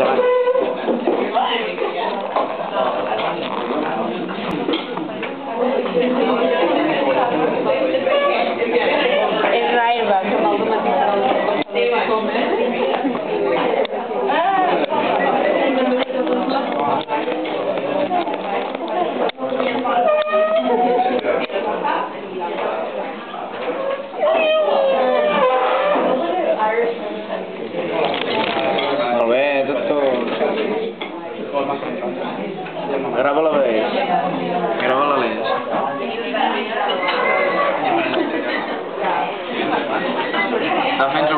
that I Grava-la bé. Grava-la més. Està fent